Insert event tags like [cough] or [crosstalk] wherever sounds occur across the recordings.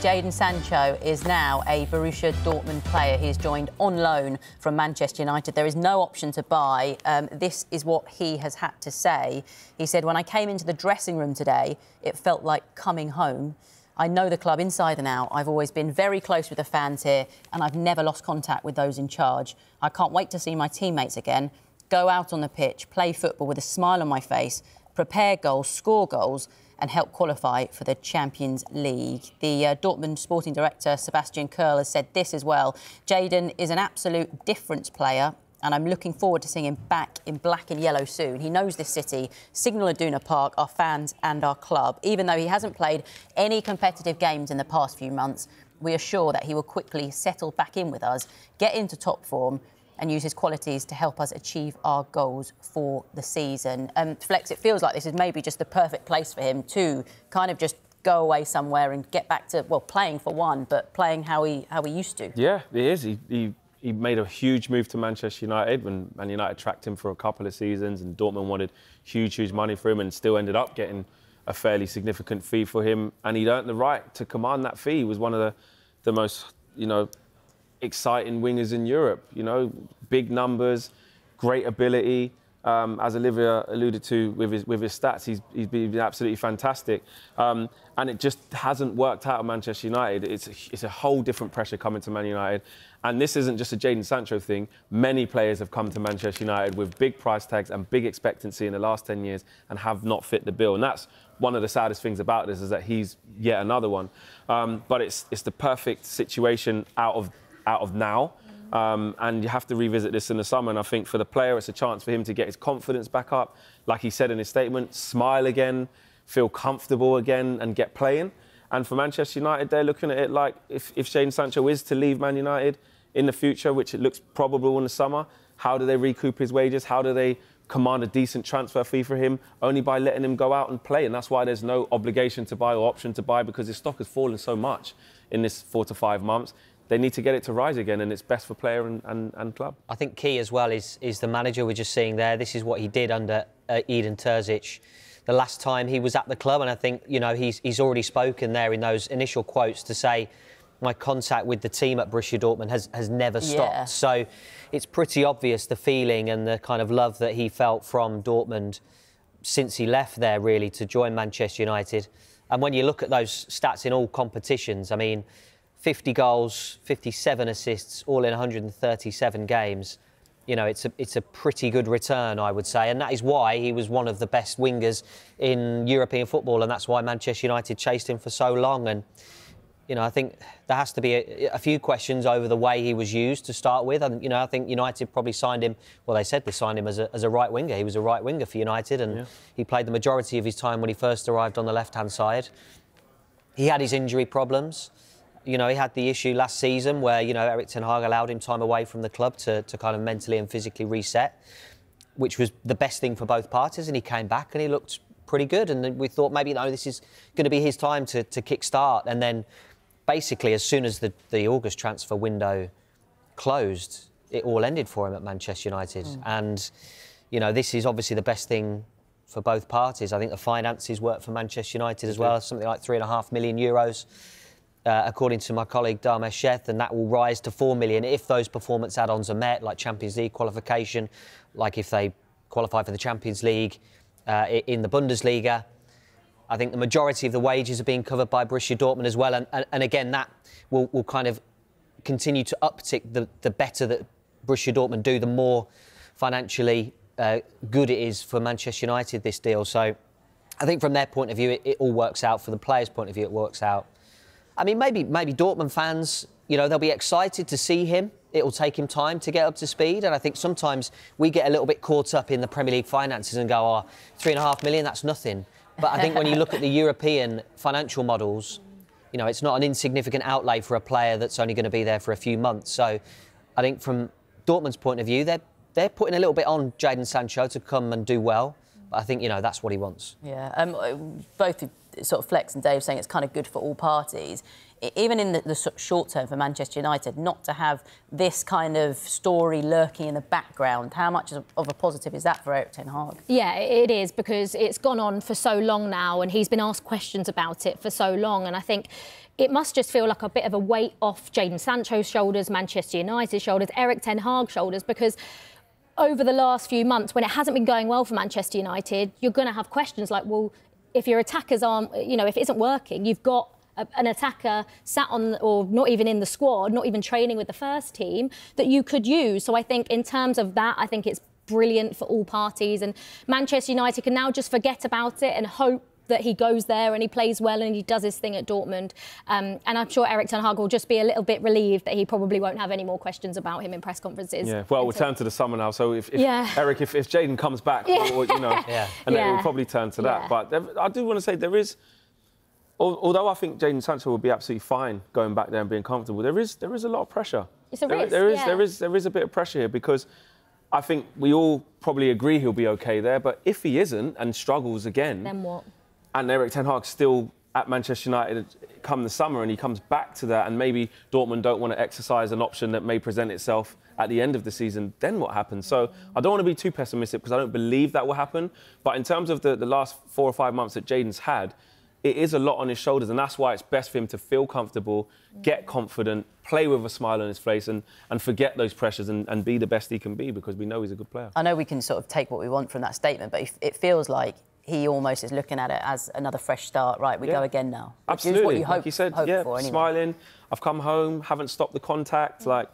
Jadon Sancho is now a Borussia Dortmund player. He's joined on loan from Manchester United. There is no option to buy. Um, this is what he has had to say. He said, When I came into the dressing room today, it felt like coming home. I know the club inside and out. I've always been very close with the fans here, and I've never lost contact with those in charge. I can't wait to see my teammates again, go out on the pitch, play football with a smile on my face, prepare goals, score goals, and help qualify for the Champions League. The uh, Dortmund sporting director, Sebastian Kehl, has said this as well. Jadon is an absolute difference player and I'm looking forward to seeing him back in black and yellow soon. He knows this city, Signal Iduna Park, our fans and our club. Even though he hasn't played any competitive games in the past few months, we are sure that he will quickly settle back in with us, get into top form and use his qualities to help us achieve our goals for the season. Um, Flex, it feels like this is maybe just the perfect place for him to kind of just go away somewhere and get back to well playing for one, but playing how he how he used to. Yeah, he is. He, he he made a huge move to Manchester United when Man United tracked him for a couple of seasons, and Dortmund wanted huge, huge money for him, and still ended up getting a fairly significant fee for him, and he'd earned the right to command that fee. He was one of the the most you know exciting wingers in Europe. You know, big numbers, great ability. Um, as Olivia alluded to with his, with his stats, he's, he's been absolutely fantastic. Um, and it just hasn't worked out at Manchester United. It's it's a whole different pressure coming to Man United. And this isn't just a Jadon Sancho thing. Many players have come to Manchester United with big price tags and big expectancy in the last 10 years and have not fit the bill. And that's one of the saddest things about this is that he's yet another one. Um, but it's, it's the perfect situation out of out of now. Um, and you have to revisit this in the summer. And I think for the player, it's a chance for him to get his confidence back up. Like he said in his statement, smile again, feel comfortable again, and get playing. And for Manchester United, they're looking at it like if, if Jadon Sancho is to leave Man United in the future, which it looks probable in the summer, how do they recoup his wages? How do they command a decent transfer fee for him? Only by letting him go out and play. And that's why there's no obligation to buy or option to buy because his stock has fallen so much in this four to five months they need to get it to rise again, and it's best for player and, and, and club. I think key as well is is the manager we're just seeing there. This is what he did under uh, Edin Terzic the last time he was at the club, and I think you know he's he's already spoken there in those initial quotes to say my contact with the team at Borussia Dortmund has, has never stopped. Yeah. So it's pretty obvious the feeling and the kind of love that he felt from Dortmund since he left there, really, to join Manchester United. And when you look at those stats in all competitions, I mean, 50 goals, 57 assists, all in 137 games. You know, it's a, it's a pretty good return, I would say. And that is why he was one of the best wingers in European football. And that's why Manchester United chased him for so long. And, you know, I think there has to be a, a few questions over the way he was used to start with. And, you know, I think United probably signed him, well, they said they signed him as a, as a right winger. He was a right winger for United. And yeah. he played the majority of his time when he first arrived on the left hand side. He had his injury problems. You know, he had the issue last season where, you know, Erik Ten Hag allowed him time away from the club to, to kind of mentally and physically reset, which was the best thing for both parties. And he came back and he looked pretty good. And we thought maybe, no, this is going to be his time to, to kick start. And then basically, as soon as the, the August transfer window closed, it all ended for him at Manchester United. Mm. And, you know, this is obviously the best thing for both parties. I think the finances work for Manchester United as well, something like three and a half million euros uh, according to my colleague Dharmesh Sheth, and that will rise to 4 million if those performance add-ons are met, like Champions League qualification, like if they qualify for the Champions League uh, in the Bundesliga. I think the majority of the wages are being covered by Borussia Dortmund as well, and, and, and again, that will, will kind of continue to uptick the, the better that Borussia Dortmund do, the more financially uh, good it is for Manchester United, this deal. So I think from their point of view, it, it all works out. For the players' point of view, it works out. I mean, maybe maybe Dortmund fans, you know, they'll be excited to see him. It'll take him time to get up to speed, and I think sometimes we get a little bit caught up in the Premier League finances and go, "Oh, three and a half million, that's nothing." But I think when you look at the European financial models, you know, it's not an insignificant outlay for a player that's only going to be there for a few months. So, I think from Dortmund's point of view, they're they're putting a little bit on Jadon Sancho to come and do well. But I think you know that's what he wants. Yeah, um, both sort of Flex and Dave saying it's kind of good for all parties. Even in the, the, short term for Manchester United, not to have this kind of story lurking in the background, how much of a positive is that for Erik Ten Hag? Yeah, it is because it's gone on for so long now, and he's been asked questions about it for so long. And I think it must just feel like a bit of a weight off Jadon Sancho's shoulders, Manchester United's shoulders, Erik Ten Hag's shoulders, because over the last few months, when it hasn't been going well for Manchester United, you're going to have questions like, well, if your attackers aren't, you know, if it isn't working, you've got an attacker sat on or not even in the squad, not even training with the first team that you could use. So I think in terms of that, I think it's brilliant for all parties and Manchester United can now just forget about it and hope that he goes there and he plays well and he does his thing at Dortmund. Um, and I'm sure Erik Ten Hag will just be a little bit relieved that he probably won't have any more questions about him in press conferences. Yeah, well, we'll turn to the summer now. So if, if yeah. Erik, if, if Jadon comes back, yeah. or, you know, [laughs] yeah. and yeah. it will probably turn to that. But there, I do want to say there is although I think Jadon Sancho will be absolutely fine going back there and being comfortable, there is there is a lot of pressure. It's a there, risk. There is there is there is a bit of pressure here because I think we all probably agree he'll be okay there. But if he isn't and struggles again, then what? And Erik Ten Hag's still at Manchester United come the summer and he comes back to that and maybe Dortmund don't want to exercise an option that may present itself at the end of the season, then what happens? So I don't want to be too pessimistic because I don't believe that will happen. But in terms of the, the last four or five months that Jadon's had, it is a lot on his shoulders, and that's why it's best for him to feel comfortable, get confident, play with a smile on his face, and, and forget those pressures and, and be the best he can be because we know he's a good player. I know we can sort of take what we want from that statement, but it feels like he almost is looking at it as another fresh start. Right, we yeah. go again now. Absolutely. what you hope, like he said, yeah, for, anyway. smiling. I've come home, haven't stopped the contact. Like,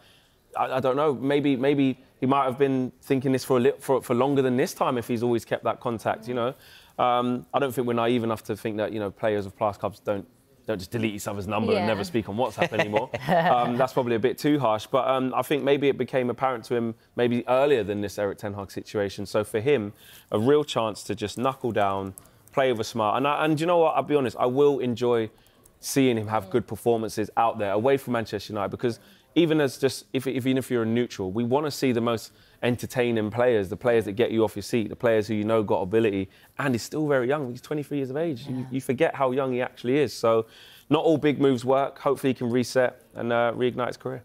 I, I, don't know. Maybe, maybe he might have been thinking this for a li- for, for longer than this time if he's always kept that contact. You know. Um, I don't think we're naive enough to think that you know players of class clubs don't don't just delete each other's number yeah. and never speak on WhatsApp [laughs] anymore. um, that's probably a bit too harsh. But um, I think maybe it became apparent to him maybe earlier than this Erik Ten Hag situation. So for him, a real chance to just knuckle down, play with a smile. And, I, and you know what? I'll be honest, I will enjoy seeing him have good performances out there away from Manchester United because even as just if, if even if you're a neutral, we want to see the most entertaining players, the players that get you off your seat, the players who you know got ability, and he's still very young. He's 23 years of age. Yeah. You, you, forget how young he actually is. So, not all big moves work. Hopefully, he can reset and uh, reignite his career.